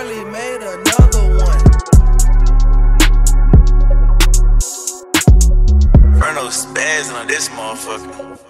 Charlie made another one. Bruno spazzing on this motherfucker.